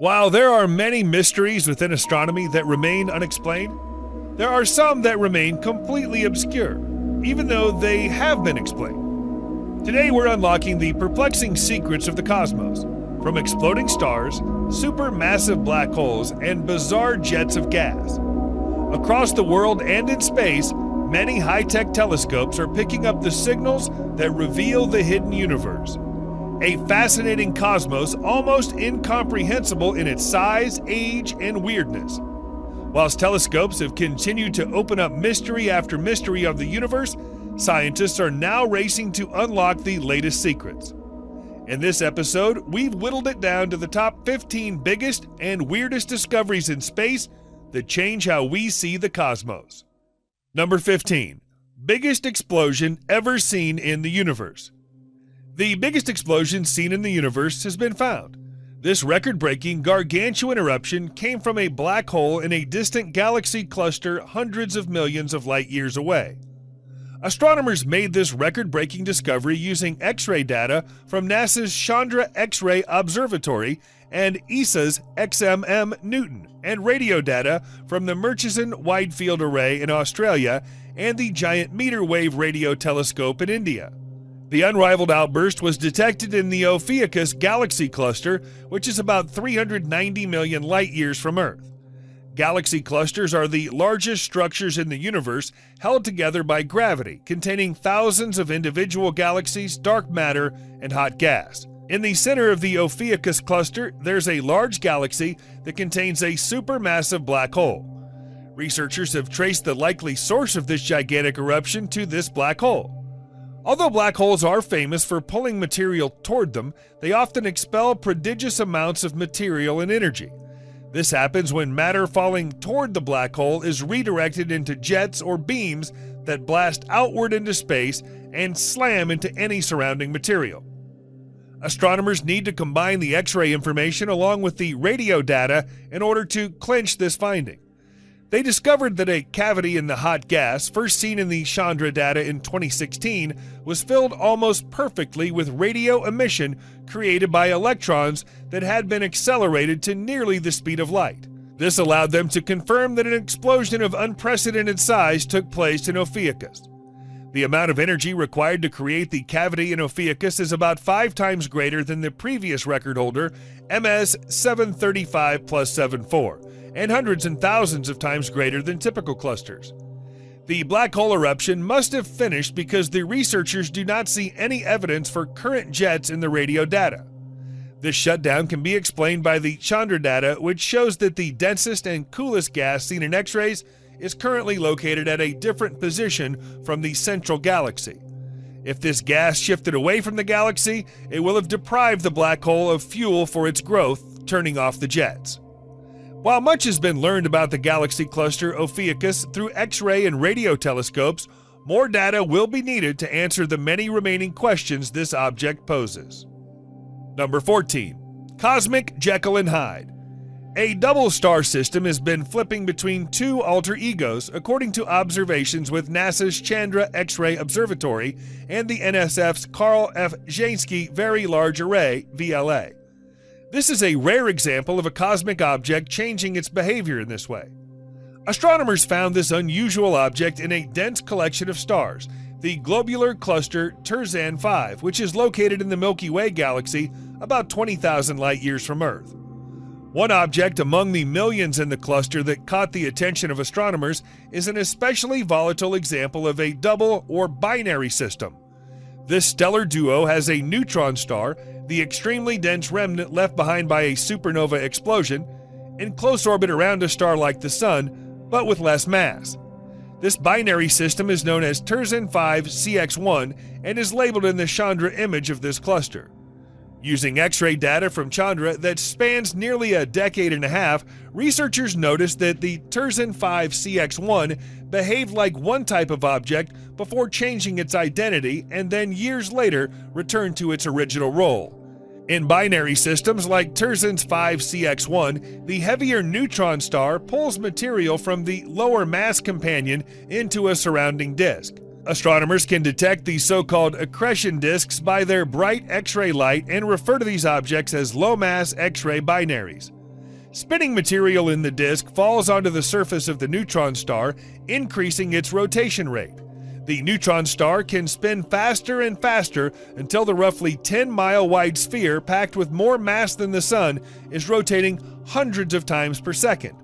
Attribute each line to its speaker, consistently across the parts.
Speaker 1: While there are many mysteries within astronomy that remain unexplained, there are some that remain completely obscure, even though they have been explained. Today we're unlocking the perplexing secrets of the cosmos, from exploding stars, supermassive black holes, and bizarre jets of gas. Across the world and in space, many high tech telescopes are picking up the signals that reveal the hidden universe a fascinating cosmos almost incomprehensible in its size, age, and weirdness. Whilst telescopes have continued to open up mystery after mystery of the universe, scientists are now racing to unlock the latest secrets. In this episode, we've whittled it down to the top 15 biggest and weirdest discoveries in space that change how we see the cosmos. Number 15 Biggest explosion ever seen in the universe. The biggest explosion seen in the universe has been found. This record breaking gargantuan eruption came from a black hole in a distant galaxy cluster hundreds of millions of light years away. Astronomers made this record breaking discovery using X ray data from NASA's Chandra X ray Observatory and ESA's XMM Newton, and radio data from the Murchison Wide Field Array in Australia and the Giant Metrewave Radio Telescope in India. The unrivaled outburst was detected in the Ophiuchus galaxy cluster, which is about 390 million light years from Earth. Galaxy clusters are the largest structures in the universe held together by gravity, containing thousands of individual galaxies, dark matter, and hot gas. In the center of the Ophiuchus cluster, there's a large galaxy that contains a supermassive black hole. Researchers have traced the likely source of this gigantic eruption to this black hole. Although black holes are famous for pulling material toward them, they often expel prodigious amounts of material and energy. This happens when matter falling toward the black hole is redirected into jets or beams that blast outward into space and slam into any surrounding material. Astronomers need to combine the X ray information along with the radio data in order to clinch this finding. They discovered that a cavity in the hot gas, first seen in the Chandra data in 2016, was filled almost perfectly with radio emission created by electrons that had been accelerated to nearly the speed of light. This allowed them to confirm that an explosion of unprecedented size took place in Ophiuchus. The amount of energy required to create the cavity in Ophiuchus is about five times greater than the previous record holder, MS 735 plus 74 and hundreds and thousands of times greater than typical clusters. The black hole eruption must have finished because the researchers do not see any evidence for current jets in the radio data. This shutdown can be explained by the Chandra data, which shows that the densest and coolest gas seen in X rays is currently located at a different position from the central galaxy. If this gas shifted away from the galaxy, it will have deprived the black hole of fuel for its growth, turning off the jets. While much has been learned about the galaxy cluster Ophiuchus through X ray and radio telescopes, more data will be needed to answer the many remaining questions this object poses. Number 14 Cosmic Jekyll and Hyde. A double star system has been flipping between two alter egos, according to observations with NASA's Chandra X ray Observatory and the NSF's Carl F. Jansky Very Large Array, VLA. This is a rare example of a cosmic object changing its behavior in this way. Astronomers found this unusual object in a dense collection of stars, the globular cluster Terzan 5, which is located in the Milky Way galaxy about 20,000 light years from Earth. One object among the millions in the cluster that caught the attention of astronomers is an especially volatile example of a double or binary system. This stellar duo has a neutron star the extremely dense remnant left behind by a supernova explosion, in close orbit around a star like the Sun, but with less mass. This binary system is known as Terzan 5 CX1 and is labeled in the Chandra image of this cluster. Using X ray data from Chandra that spans nearly a decade and a half, researchers noticed that the Terzan 5 CX1 behaved like one type of object before changing its identity and then years later returned to its original role. In binary systems like Terzan's 5CX1, the heavier neutron star pulls material from the lower mass companion into a surrounding disk. Astronomers can detect these so called accretion disks by their bright X ray light and refer to these objects as low mass X ray binaries. Spinning material in the disk falls onto the surface of the neutron star, increasing its rotation rate. The neutron star can spin faster and faster until the roughly 10 mile wide sphere, packed with more mass than the Sun, is rotating hundreds of times per second.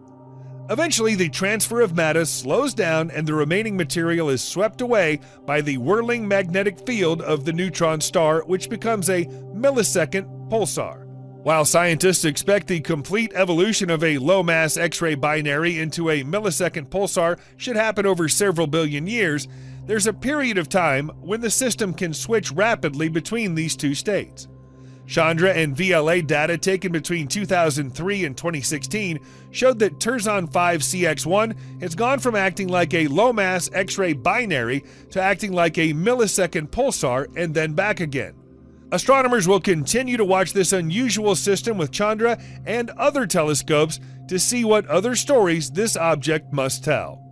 Speaker 1: Eventually, the transfer of matter slows down and the remaining material is swept away by the whirling magnetic field of the neutron star, which becomes a millisecond pulsar. While scientists expect the complete evolution of a low mass X ray binary into a millisecond pulsar should happen over several billion years, there's a period of time when the system can switch rapidly between these two states. Chandra and VLA data taken between 2003 and 2016 showed that Terzan 5 CX1 has gone from acting like a low mass X ray binary to acting like a millisecond pulsar and then back again. Astronomers will continue to watch this unusual system with Chandra and other telescopes to see what other stories this object must tell.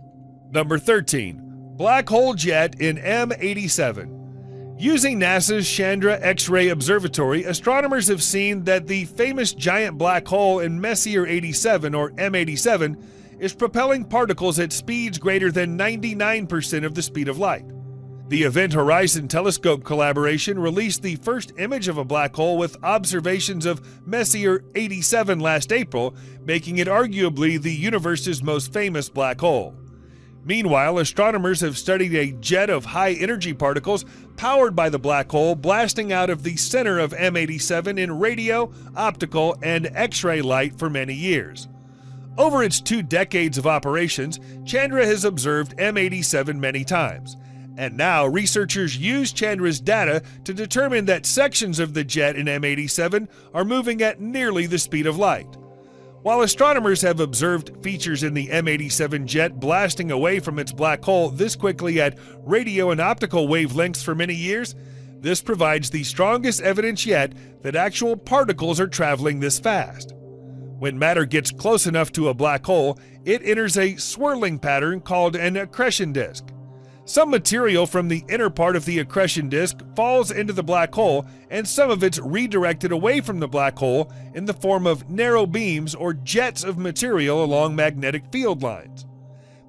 Speaker 1: Number 13. Black Hole Jet in M87. Using NASA's Chandra X ray Observatory, astronomers have seen that the famous giant black hole in Messier 87, or M87, is propelling particles at speeds greater than 99% of the speed of light. The Event Horizon Telescope collaboration released the first image of a black hole with observations of Messier 87 last April, making it arguably the universe's most famous black hole. Meanwhile, astronomers have studied a jet of high energy particles powered by the black hole blasting out of the center of M87 in radio, optical, and X ray light for many years. Over its two decades of operations, Chandra has observed M87 many times. And now, researchers use Chandra's data to determine that sections of the jet in M87 are moving at nearly the speed of light. While astronomers have observed features in the M87 jet blasting away from its black hole this quickly at radio and optical wavelengths for many years, this provides the strongest evidence yet that actual particles are traveling this fast. When matter gets close enough to a black hole, it enters a swirling pattern called an accretion disk. Some material from the inner part of the accretion disk falls into the black hole, and some of it's redirected away from the black hole in the form of narrow beams or jets of material along magnetic field lines.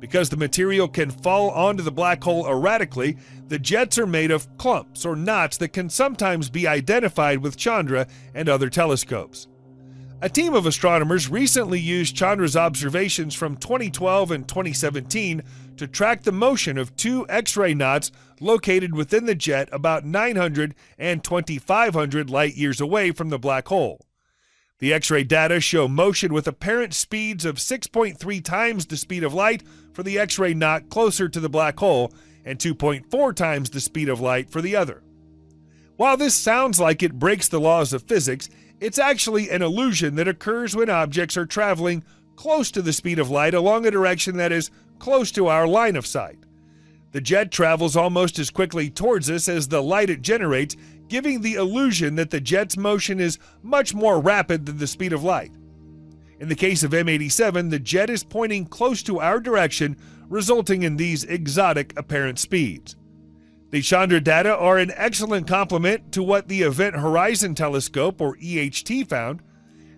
Speaker 1: Because the material can fall onto the black hole erratically, the jets are made of clumps or knots that can sometimes be identified with Chandra and other telescopes. A team of astronomers recently used Chandra's observations from 2012 and 2017 to track the motion of two X ray knots located within the jet about 900 and 2500 light years away from the black hole. The X ray data show motion with apparent speeds of 6.3 times the speed of light for the X ray knot closer to the black hole and 2.4 times the speed of light for the other. While this sounds like it breaks the laws of physics, it's actually an illusion that occurs when objects are traveling close to the speed of light along a direction that is close to our line of sight. The jet travels almost as quickly towards us as the light it generates, giving the illusion that the jet's motion is much more rapid than the speed of light. In the case of M87, the jet is pointing close to our direction, resulting in these exotic apparent speeds. The Chandra data are an excellent complement to what the Event Horizon Telescope, or EHT, found.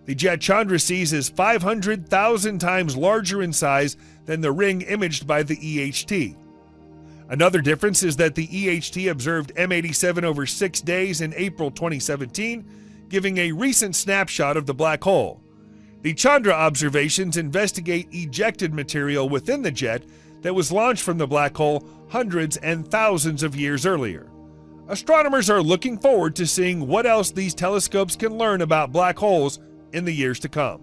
Speaker 1: The jet Chandra sees is 500,000 times larger in size than the ring imaged by the EHT. Another difference is that the EHT observed M87 over six days in April 2017, giving a recent snapshot of the black hole. The Chandra observations investigate ejected material within the jet that was launched from the black hole hundreds and thousands of years earlier. Astronomers are looking forward to seeing what else these telescopes can learn about black holes in the years to come.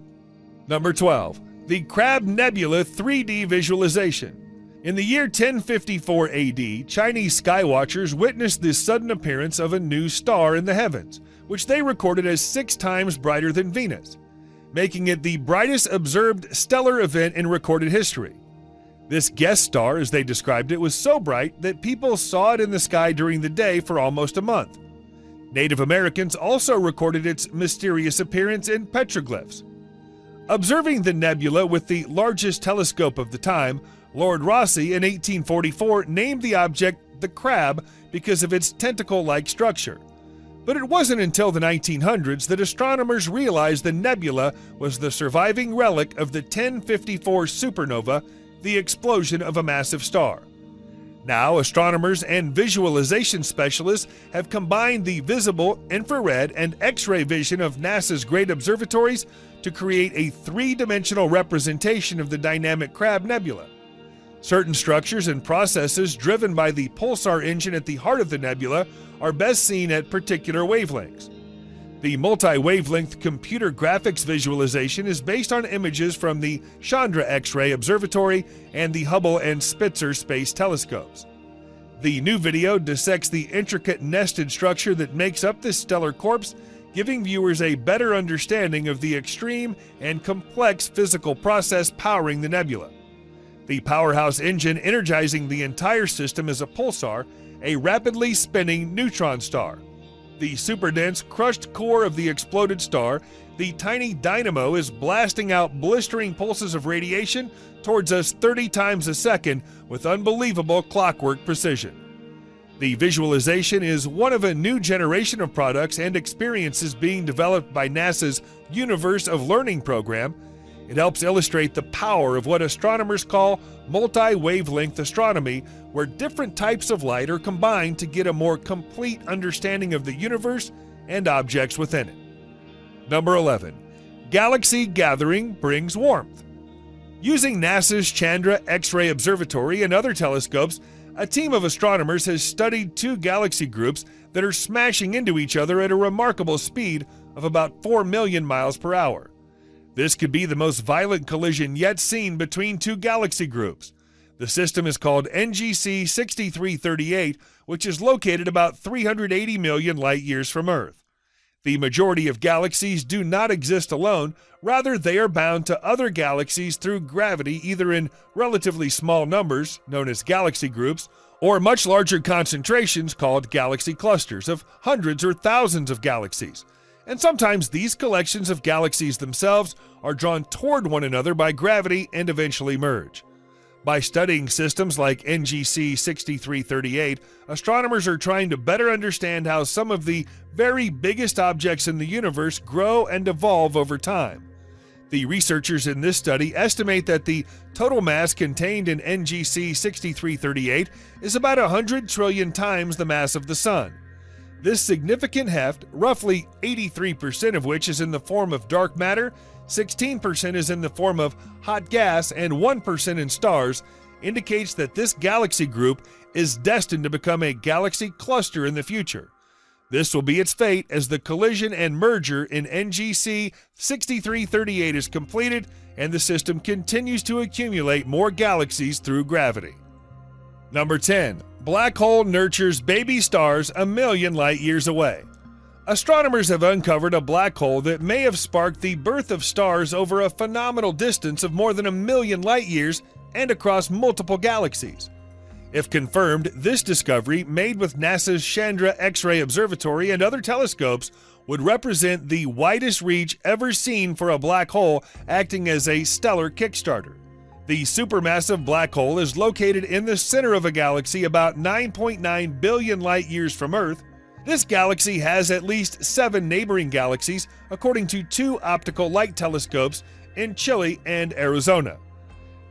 Speaker 1: Number 12 the Crab Nebula 3D visualization. In the year 1054 AD, Chinese skywatchers witnessed the sudden appearance of a new star in the heavens, which they recorded as six times brighter than Venus, making it the brightest observed stellar event in recorded history. This guest star, as they described it, was so bright that people saw it in the sky during the day for almost a month. Native Americans also recorded its mysterious appearance in petroglyphs. Observing the nebula with the largest telescope of the time, Lord Rosse in 1844 named the object the crab because of its tentacle like structure. But it wasn't until the 1900s that astronomers realized the nebula was the surviving relic of the 1054 supernova, the explosion of a massive star. Now, astronomers and visualization specialists have combined the visible, infrared, and X ray vision of NASA's great observatories to create a three dimensional representation of the dynamic Crab Nebula. Certain structures and processes driven by the pulsar engine at the heart of the nebula are best seen at particular wavelengths. The multi wavelength computer graphics visualization is based on images from the Chandra X ray Observatory and the Hubble and Spitzer space telescopes. The new video dissects the intricate nested structure that makes up this stellar corpse, giving viewers a better understanding of the extreme and complex physical process powering the nebula. The powerhouse engine energizing the entire system is a pulsar, a rapidly spinning neutron star the super dense, crushed core of the exploded star, the tiny dynamo is blasting out blistering pulses of radiation towards us 30 times a second with unbelievable clockwork precision. The visualization is one of a new generation of products and experiences being developed by NASA's Universe of Learning program it helps illustrate the power of what astronomers call multi wavelength astronomy, where different types of light are combined to get a more complete understanding of the universe and objects within it. Number 11. Galaxy gathering brings warmth. Using NASA's Chandra X ray Observatory and other telescopes, a team of astronomers has studied two galaxy groups that are smashing into each other at a remarkable speed of about 4 million miles per hour. This could be the most violent collision yet seen between two galaxy groups. The system is called NGC 6338, which is located about 380 million light years from Earth. The majority of galaxies do not exist alone, rather, they are bound to other galaxies through gravity, either in relatively small numbers, known as galaxy groups, or much larger concentrations called galaxy clusters of hundreds or thousands of galaxies and sometimes these collections of galaxies themselves are drawn toward one another by gravity and eventually merge. By studying systems like NGC 6338, astronomers are trying to better understand how some of the very biggest objects in the universe grow and evolve over time. The researchers in this study estimate that the total mass contained in NGC 6338 is about 100 trillion times the mass of the Sun. This significant heft, roughly 83% of which is in the form of dark matter, 16% is in the form of hot gas, and 1% in stars, indicates that this galaxy group is destined to become a galaxy cluster in the future. This will be its fate as the collision and merger in NGC 6338 is completed and the system continues to accumulate more galaxies through gravity. Number 10 black hole nurtures baby stars a million light years away. Astronomers have uncovered a black hole that may have sparked the birth of stars over a phenomenal distance of more than a million light years and across multiple galaxies. If confirmed, this discovery, made with NASA's Chandra X ray Observatory and other telescopes, would represent the widest reach ever seen for a black hole acting as a stellar kickstarter. The supermassive black hole is located in the center of a galaxy about 9.9 billion light years from Earth. This galaxy has at least seven neighboring galaxies, according to two optical light telescopes in Chile and Arizona.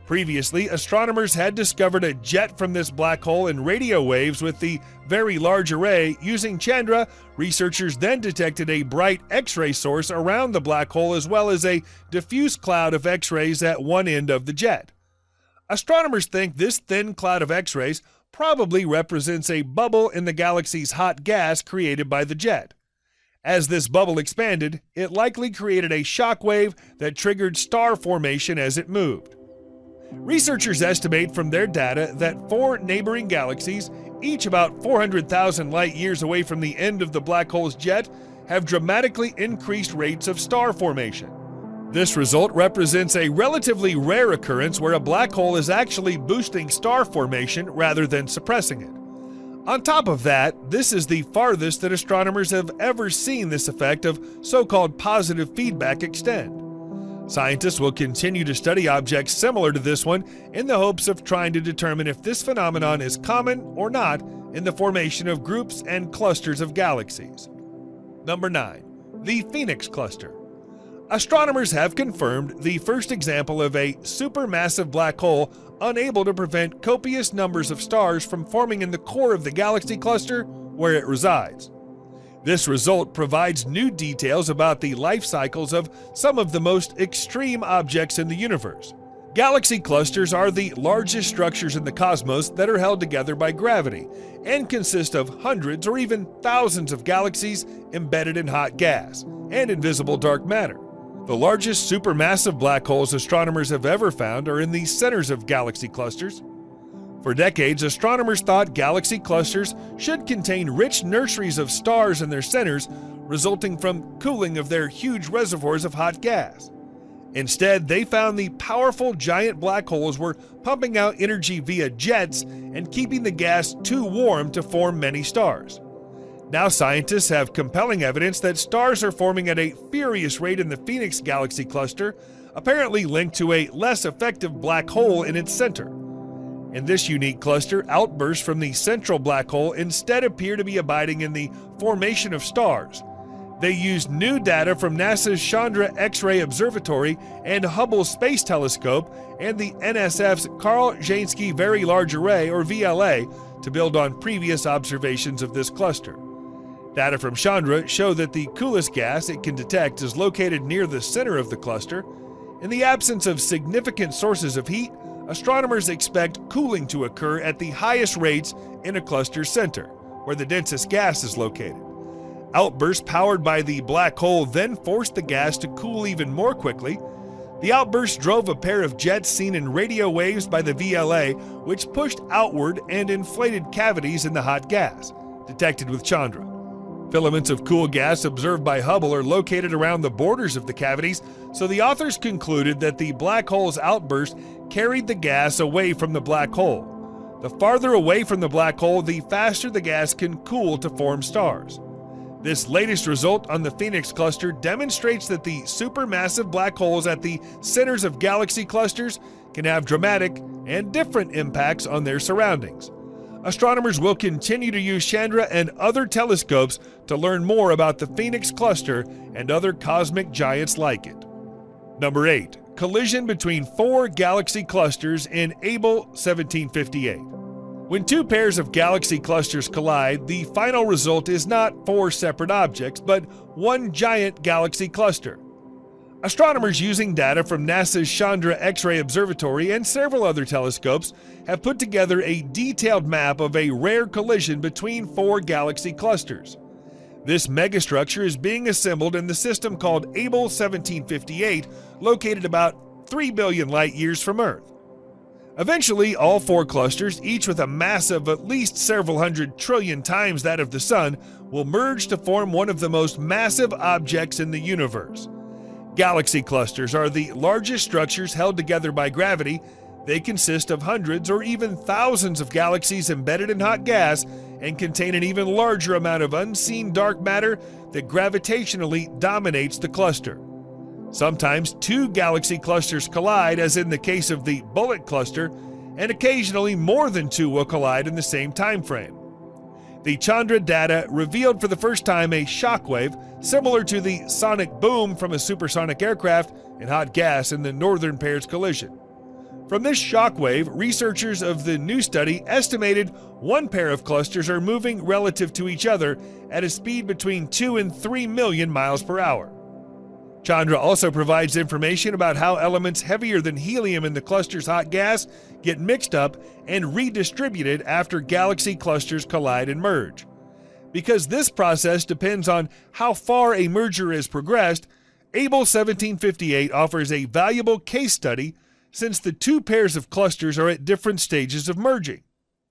Speaker 1: Previously, astronomers had discovered a jet from this black hole in radio waves with the Very Large Array. Using Chandra, researchers then detected a bright X ray source around the black hole as well as a diffuse cloud of X rays at one end of the jet. Astronomers think this thin cloud of X rays probably represents a bubble in the galaxy's hot gas created by the jet. As this bubble expanded, it likely created a shock wave that triggered star formation as it moved. Researchers estimate from their data that four neighboring galaxies, each about 400,000 light years away from the end of the black hole's jet, have dramatically increased rates of star formation. This result represents a relatively rare occurrence where a black hole is actually boosting star formation rather than suppressing it. On top of that, this is the farthest that astronomers have ever seen this effect of so called positive feedback extend. Scientists will continue to study objects similar to this one in the hopes of trying to determine if this phenomenon is common or not in the formation of groups and clusters of galaxies. Number 9. The Phoenix Cluster. Astronomers have confirmed the first example of a supermassive black hole unable to prevent copious numbers of stars from forming in the core of the galaxy cluster where it resides. This result provides new details about the life cycles of some of the most extreme objects in the universe. Galaxy clusters are the largest structures in the cosmos that are held together by gravity and consist of hundreds or even thousands of galaxies embedded in hot gas and invisible dark matter. The largest supermassive black holes astronomers have ever found are in the centers of galaxy clusters. For decades, astronomers thought galaxy clusters should contain rich nurseries of stars in their centers, resulting from cooling of their huge reservoirs of hot gas. Instead, they found the powerful giant black holes were pumping out energy via jets and keeping the gas too warm to form many stars. Now, scientists have compelling evidence that stars are forming at a furious rate in the Phoenix galaxy cluster, apparently linked to a less effective black hole in its center. In this unique cluster, outbursts from the central black hole instead appear to be abiding in the formation of stars. They used new data from NASA's Chandra X ray Observatory and Hubble Space Telescope and the NSF's Carl Jansky Very Large Array, or VLA, to build on previous observations of this cluster. Data from Chandra show that the coolest gas it can detect is located near the center of the cluster. In the absence of significant sources of heat, astronomers expect cooling to occur at the highest rates in a cluster's center, where the densest gas is located. Outbursts powered by the black hole then forced the gas to cool even more quickly. The outburst drove a pair of jets seen in radio waves by the VLA, which pushed outward and inflated cavities in the hot gas, detected with Chandra. Filaments of cool gas observed by Hubble are located around the borders of the cavities, so the authors concluded that the black hole's outburst carried the gas away from the black hole. The farther away from the black hole, the faster the gas can cool to form stars. This latest result on the Phoenix cluster demonstrates that the supermassive black holes at the centers of galaxy clusters can have dramatic and different impacts on their surroundings astronomers will continue to use Chandra and other telescopes to learn more about the Phoenix Cluster and other cosmic giants like it. Number 8. Collision between four galaxy clusters in Abell 1758. When two pairs of galaxy clusters collide, the final result is not four separate objects, but one giant galaxy cluster. Astronomers using data from NASA's Chandra X ray Observatory and several other telescopes have put together a detailed map of a rare collision between four galaxy clusters. This megastructure is being assembled in the system called Abell 1758, located about 3 billion light years from Earth. Eventually, all four clusters, each with a mass of at least several hundred trillion times that of the Sun, will merge to form one of the most massive objects in the universe. Galaxy clusters are the largest structures held together by gravity. They consist of hundreds or even thousands of galaxies embedded in hot gas and contain an even larger amount of unseen dark matter that gravitationally dominates the cluster. Sometimes two galaxy clusters collide, as in the case of the Bullet cluster, and occasionally more than two will collide in the same time frame. The Chandra data revealed for the first time a shockwave similar to the sonic boom from a supersonic aircraft in hot gas in the northern pairs collision. From this shockwave, researchers of the new study estimated one pair of clusters are moving relative to each other at a speed between 2 and 3 million miles per hour. Chandra also provides information about how elements heavier than helium in the cluster's hot gas get mixed up and redistributed after galaxy clusters collide and merge. Because this process depends on how far a merger is progressed, Abell 1758 offers a valuable case study since the two pairs of clusters are at different stages of merging.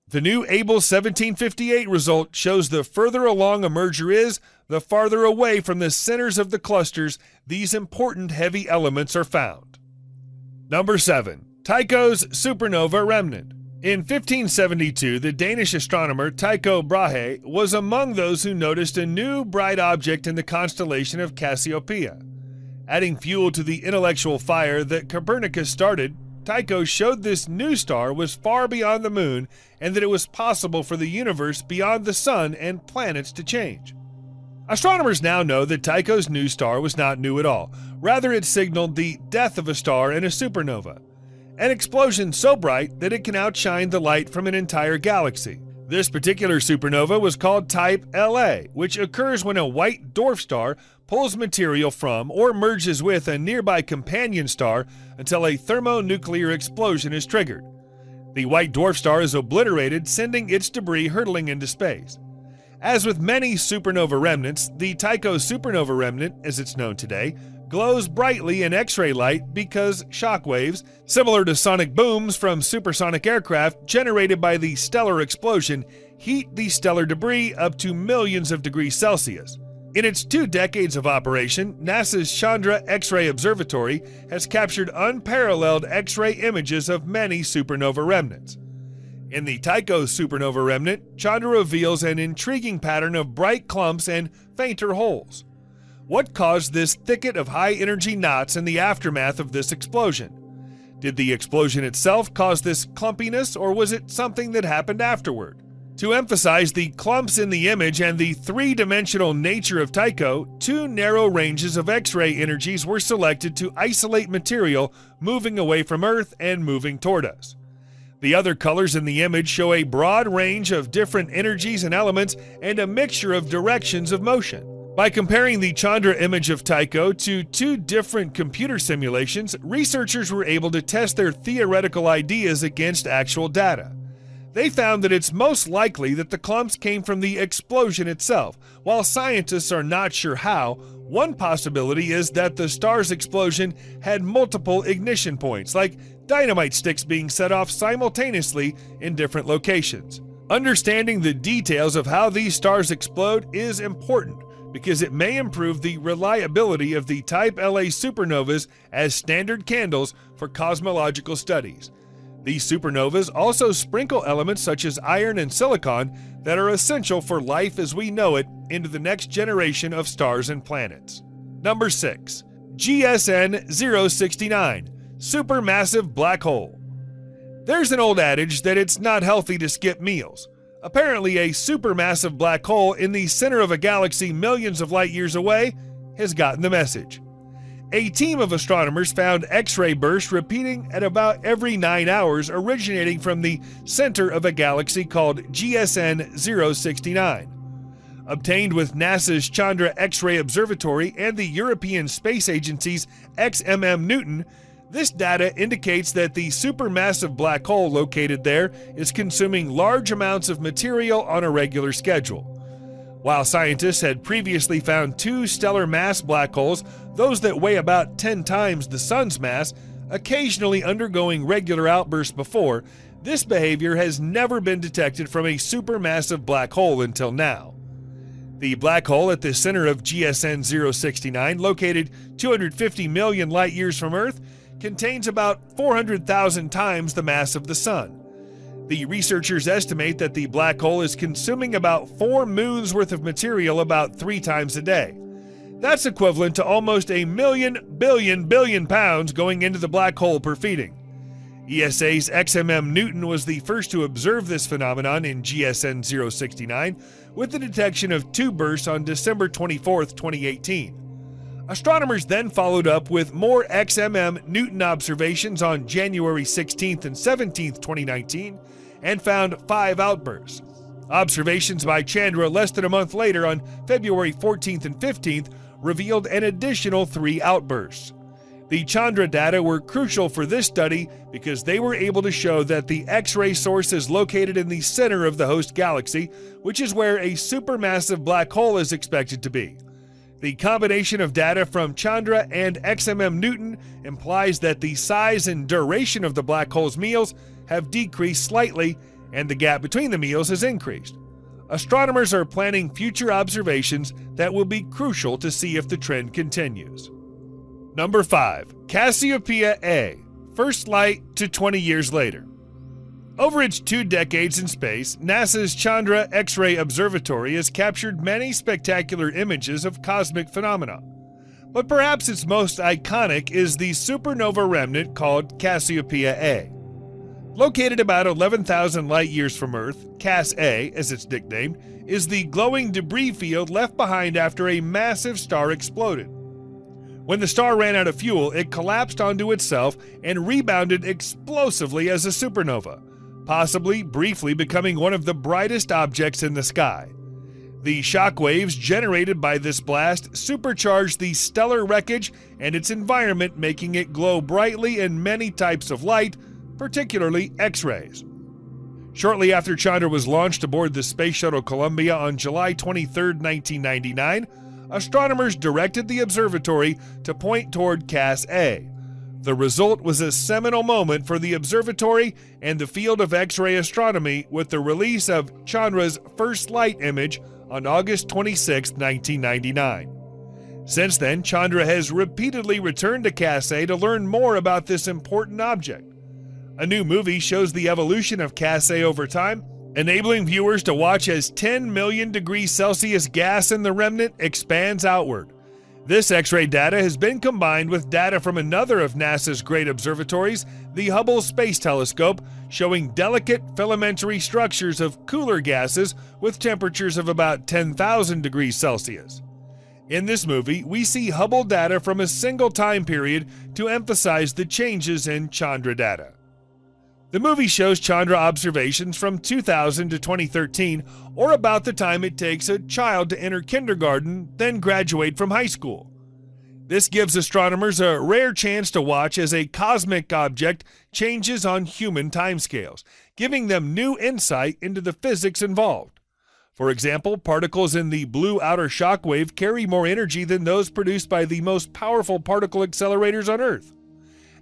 Speaker 1: The new Abell 1758 result shows the further along a merger is, the farther away from the centers of the clusters these important heavy elements are found. Number 7. Tycho's supernova remnant. In 1572, the Danish astronomer Tycho Brahe was among those who noticed a new bright object in the constellation of Cassiopeia. Adding fuel to the intellectual fire that Copernicus started, Tycho showed this new star was far beyond the moon and that it was possible for the universe beyond the sun and planets to change. Astronomers now know that Tycho's new star was not new at all. Rather, it signaled the death of a star in a supernova. An explosion so bright that it can outshine the light from an entire galaxy. This particular supernova was called Type Ia, which occurs when a white dwarf star pulls material from or merges with a nearby companion star until a thermonuclear explosion is triggered. The white dwarf star is obliterated, sending its debris hurtling into space. As with many supernova remnants, the Tycho supernova remnant, as it's known today, glows brightly in X ray light because shock waves, similar to sonic booms from supersonic aircraft generated by the stellar explosion, heat the stellar debris up to millions of degrees Celsius. In its two decades of operation, NASA's Chandra X ray Observatory has captured unparalleled X ray images of many supernova remnants. In the Tycho supernova remnant, Chandra reveals an intriguing pattern of bright clumps and fainter holes. What caused this thicket of high energy knots in the aftermath of this explosion? Did the explosion itself cause this clumpiness, or was it something that happened afterward? To emphasize the clumps in the image and the three dimensional nature of Tycho, two narrow ranges of X ray energies were selected to isolate material moving away from Earth and moving toward us. The other colors in the image show a broad range of different energies and elements and a mixture of directions of motion. By comparing the Chandra image of Tycho to two different computer simulations, researchers were able to test their theoretical ideas against actual data. They found that it's most likely that the clumps came from the explosion itself. While scientists are not sure how, one possibility is that the star's explosion had multiple ignition points, like dynamite sticks being set off simultaneously in different locations. Understanding the details of how these stars explode is important because it may improve the reliability of the Type Ia supernovas as standard candles for cosmological studies. These supernovas also sprinkle elements such as iron and silicon that are essential for life as we know it into the next generation of stars and planets. Number 6. GSN 069 Supermassive Black Hole. There's an old adage that it's not healthy to skip meals. Apparently, a supermassive black hole in the center of a galaxy millions of light years away has gotten the message. A team of astronomers found X ray bursts repeating at about every nine hours, originating from the center of a galaxy called GSN 069. Obtained with NASA's Chandra X ray Observatory and the European Space Agency's XMM Newton, this data indicates that the supermassive black hole located there is consuming large amounts of material on a regular schedule. While scientists had previously found two stellar mass black holes, those that weigh about 10 times the Sun's mass, occasionally undergoing regular outbursts before, this behavior has never been detected from a supermassive black hole until now. The black hole at the center of GSN 069, located 250 million light years from Earth, contains about 400,000 times the mass of the Sun. The researchers estimate that the black hole is consuming about four moons worth of material about three times a day. That's equivalent to almost a million billion billion pounds going into the black hole per feeding. ESA's XMM Newton was the first to observe this phenomenon in GSN 069 with the detection of two bursts on December 24, 2018. Astronomers then followed up with more XMM Newton observations on January 16th and 17th, 2019, and found five outbursts. Observations by Chandra less than a month later on February 14th and 15th revealed an additional three outbursts. The Chandra data were crucial for this study because they were able to show that the X ray source is located in the center of the host galaxy, which is where a supermassive black hole is expected to be. The combination of data from Chandra and XMM Newton implies that the size and duration of the black hole's meals have decreased slightly and the gap between the meals has increased. Astronomers are planning future observations that will be crucial to see if the trend continues. Number 5. Cassiopeia A First light to 20 years later. Over its two decades in space, NASA's Chandra X ray Observatory has captured many spectacular images of cosmic phenomena. But perhaps its most iconic is the supernova remnant called Cassiopeia A. Located about 11,000 light years from Earth, Cass A, as it's nicknamed, is the glowing debris field left behind after a massive star exploded. When the star ran out of fuel, it collapsed onto itself and rebounded explosively as a supernova, possibly briefly becoming one of the brightest objects in the sky. The shock waves generated by this blast supercharged the stellar wreckage and its environment, making it glow brightly in many types of light, particularly X rays. Shortly after Chandra was launched aboard the Space Shuttle Columbia on July 23, 1999, astronomers directed the observatory to point toward Cass A. The result was a seminal moment for the observatory and the field of X ray astronomy with the release of Chandra's first light image on August 26, 1999. Since then, Chandra has repeatedly returned to Cass A to learn more about this important object. A new movie shows the evolution of Cass A over time, enabling viewers to watch as 10 million degrees Celsius gas in the remnant expands outward. This X ray data has been combined with data from another of NASA's great observatories, the Hubble Space Telescope, showing delicate filamentary structures of cooler gases with temperatures of about 10,000 degrees Celsius. In this movie, we see Hubble data from a single time period to emphasize the changes in Chandra data. The movie shows Chandra observations from 2000 to 2013, or about the time it takes a child to enter kindergarten, then graduate from high school. This gives astronomers a rare chance to watch as a cosmic object changes on human timescales, giving them new insight into the physics involved. For example, particles in the blue outer shock wave carry more energy than those produced by the most powerful particle accelerators on Earth.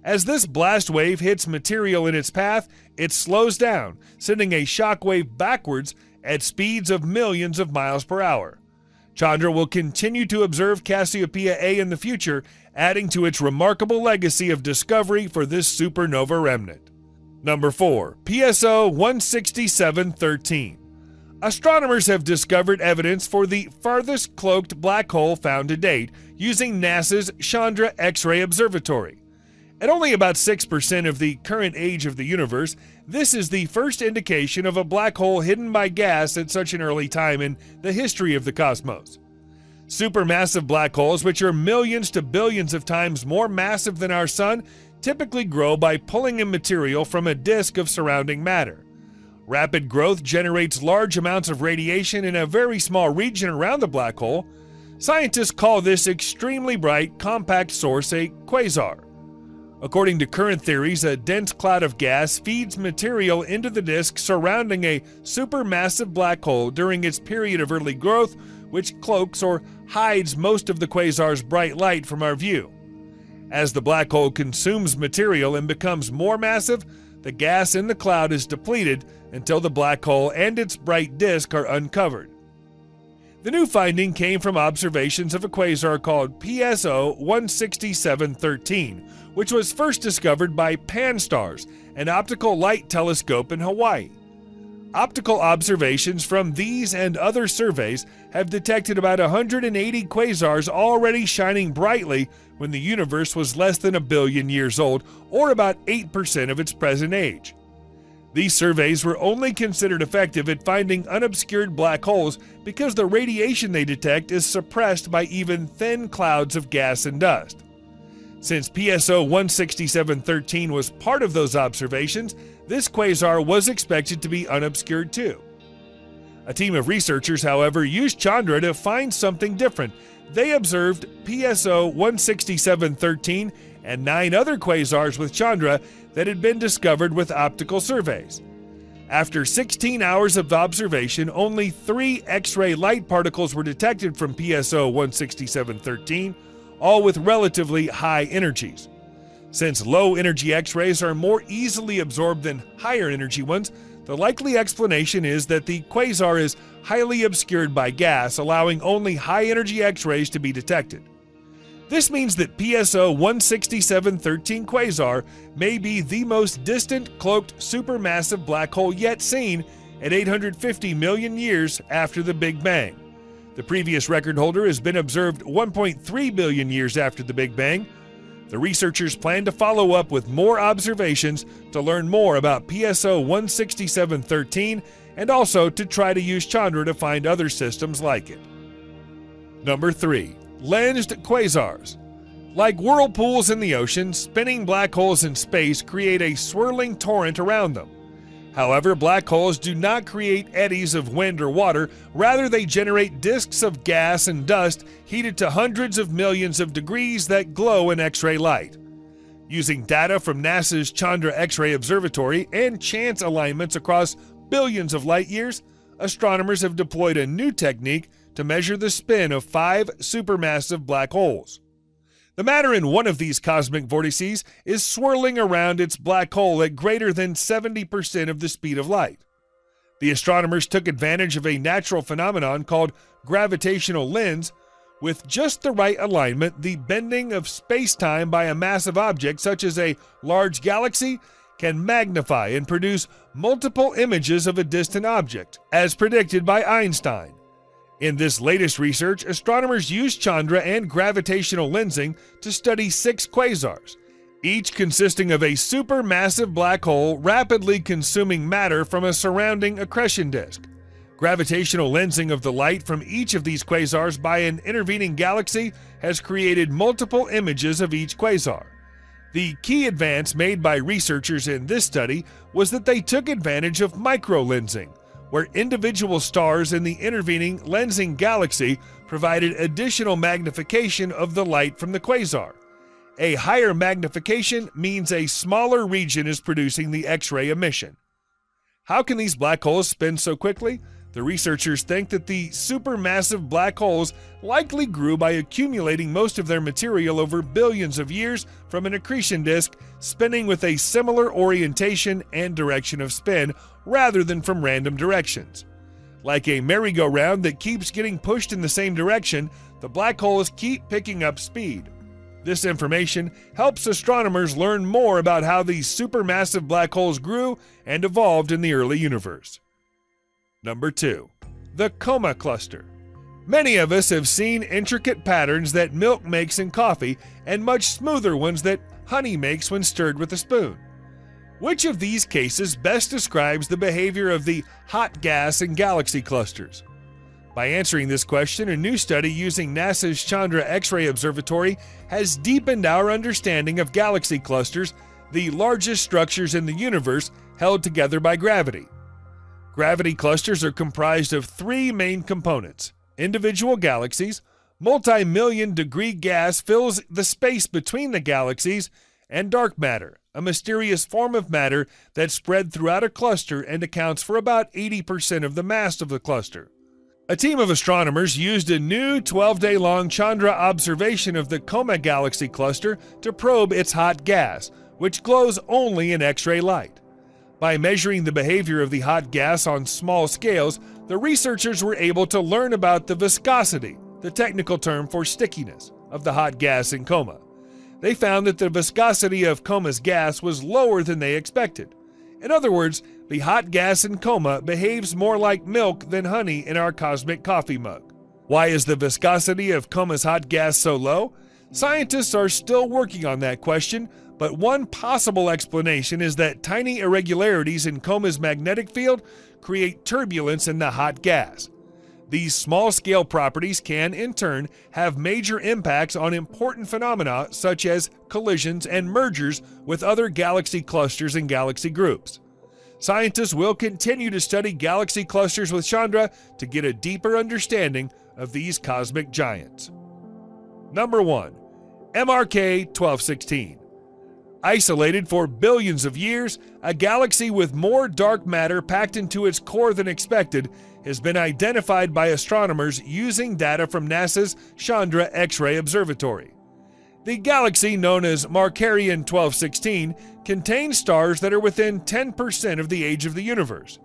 Speaker 1: As this blast wave hits material in its path, it slows down, sending a shock wave backwards at speeds of millions of miles per hour. Chandra will continue to observe Cassiopeia A in the future, adding to its remarkable legacy of discovery for this supernova remnant. Number 4. PSO 16713. Astronomers have discovered evidence for the farthest cloaked black hole found to date using NASA's Chandra X ray Observatory. At only about 6% of the current age of the universe, this is the first indication of a black hole hidden by gas at such an early time in the history of the cosmos. Supermassive black holes, which are millions to billions of times more massive than our Sun, typically grow by pulling in material from a disk of surrounding matter. Rapid growth generates large amounts of radiation in a very small region around the black hole. Scientists call this extremely bright, compact source a quasar. According to current theories, a dense cloud of gas feeds material into the disk surrounding a supermassive black hole during its period of early growth, which cloaks or hides most of the quasar's bright light from our view. As the black hole consumes material and becomes more massive, the gas in the cloud is depleted until the black hole and its bright disk are uncovered. The new finding came from observations of a quasar called PSO 16713 which was first discovered by PanSTARRS, an optical light telescope in Hawaii. Optical observations from these and other surveys have detected about 180 quasars already shining brightly when the universe was less than a billion years old, or about 8% of its present age. These surveys were only considered effective at finding unobscured black holes because the radiation they detect is suppressed by even thin clouds of gas and dust. Since PSO 16713 was part of those observations, this quasar was expected to be unobscured too. A team of researchers, however, used Chandra to find something different. They observed PSO 16713 and nine other quasars with Chandra that had been discovered with optical surveys. After 16 hours of observation, only three X ray light particles were detected from PSO 16713 all with relatively high energies. Since low energy X rays are more easily absorbed than higher energy ones, the likely explanation is that the quasar is highly obscured by gas, allowing only high energy X rays to be detected. This means that PSO 16713 quasar may be the most distant cloaked supermassive black hole yet seen at 850 million years after the Big Bang. The previous record holder has been observed 1.3 billion years after the Big Bang. The researchers plan to follow up with more observations to learn more about PSO 16713 and also to try to use Chandra to find other systems like it. Number 3. Lensed quasars. Like whirlpools in the ocean, spinning black holes in space create a swirling torrent around them. However, black holes do not create eddies of wind or water, rather, they generate disks of gas and dust heated to hundreds of millions of degrees that glow in X ray light. Using data from NASA's Chandra X ray Observatory and chance alignments across billions of light years, astronomers have deployed a new technique to measure the spin of five supermassive black holes. The matter in one of these cosmic vortices is swirling around its black hole at greater than 70% of the speed of light. The astronomers took advantage of a natural phenomenon called gravitational lens. With just the right alignment, the bending of space time by a massive object, such as a large galaxy, can magnify and produce multiple images of a distant object, as predicted by Einstein. In this latest research, astronomers used Chandra and gravitational lensing to study six quasars, each consisting of a supermassive black hole rapidly consuming matter from a surrounding accretion disk. Gravitational lensing of the light from each of these quasars by an intervening galaxy has created multiple images of each quasar. The key advance made by researchers in this study was that they took advantage of microlensing where individual stars in the intervening lensing galaxy provided additional magnification of the light from the quasar. A higher magnification means a smaller region is producing the X ray emission. How can these black holes spin so quickly? The researchers think that the supermassive black holes likely grew by accumulating most of their material over billions of years from an accretion disk spinning with a similar orientation and direction of spin rather than from random directions. Like a merry-go-round that keeps getting pushed in the same direction, the black holes keep picking up speed. This information helps astronomers learn more about how these supermassive black holes grew and evolved in the early universe. Number 2. The Coma Cluster. Many of us have seen intricate patterns that milk makes in coffee and much smoother ones that honey makes when stirred with a spoon. Which of these cases best describes the behavior of the hot gas in galaxy clusters? By answering this question, a new study using NASA's Chandra X ray Observatory has deepened our understanding of galaxy clusters, the largest structures in the universe held together by gravity. Gravity clusters are comprised of three main components individual galaxies, multi million degree gas fills the space between the galaxies, and dark matter, a mysterious form of matter that's spread throughout a cluster and accounts for about 80% of the mass of the cluster. A team of astronomers used a new 12 day long Chandra observation of the Coma galaxy cluster to probe its hot gas, which glows only in X ray light. By measuring the behavior of the hot gas on small scales, the researchers were able to learn about the viscosity, the technical term for stickiness, of the hot gas in coma. They found that the viscosity of coma's gas was lower than they expected. In other words, the hot gas in coma behaves more like milk than honey in our cosmic coffee mug. Why is the viscosity of coma's hot gas so low? Scientists are still working on that question, but one possible explanation is that tiny irregularities in Coma's magnetic field create turbulence in the hot gas. These small scale properties can, in turn, have major impacts on important phenomena such as collisions and mergers with other galaxy clusters and galaxy groups. Scientists will continue to study galaxy clusters with Chandra to get a deeper understanding of these cosmic giants. Number 1. MRK 1216 Isolated for billions of years, a galaxy with more dark matter packed into its core than expected has been identified by astronomers using data from NASA's Chandra X ray Observatory. The galaxy, known as Markarian 1216, contains stars that are within 10% of the age of the universe.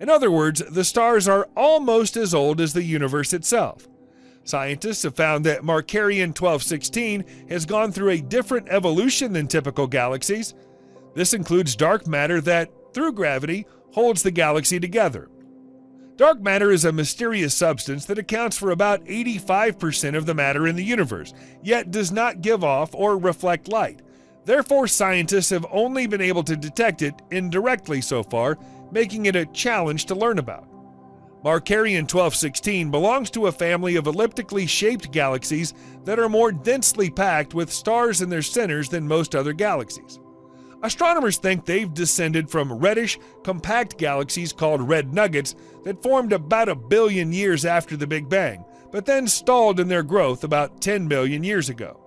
Speaker 1: In other words, the stars are almost as old as the universe itself. Scientists have found that Markarian 1216 has gone through a different evolution than typical galaxies. This includes dark matter that, through gravity, holds the galaxy together. Dark matter is a mysterious substance that accounts for about 85% of the matter in the universe, yet does not give off or reflect light. Therefore, scientists have only been able to detect it indirectly so far, making it a challenge to learn about. Markarian 1216 belongs to a family of elliptically shaped galaxies that are more densely packed with stars in their centers than most other galaxies. Astronomers think they've descended from reddish, compact galaxies called red nuggets that formed about a billion years after the Big Bang, but then stalled in their growth about 10 million years ago.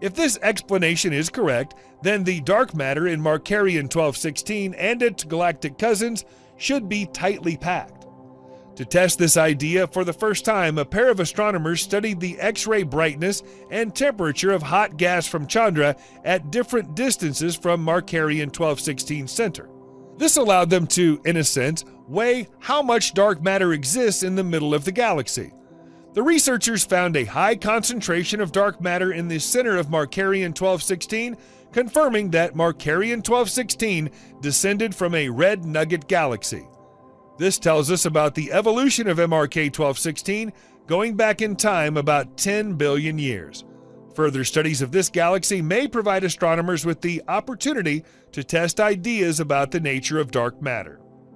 Speaker 1: If this explanation is correct, then the dark matter in Markarian 1216 and its galactic cousins should be tightly packed. To test this idea, for the first time, a pair of astronomers studied the X ray brightness and temperature of hot gas from Chandra at different distances from Markarian 1216 center. This allowed them to, in a sense, weigh how much dark matter exists in the middle of the galaxy. The researchers found a high concentration of dark matter in the center of Markarian 1216, confirming that Markarian 1216 descended from a red nugget galaxy. This tells us about the evolution of MRK 1216 going back in time about 10 billion years. Further studies of this galaxy may provide astronomers with the opportunity to test ideas about the nature of dark matter.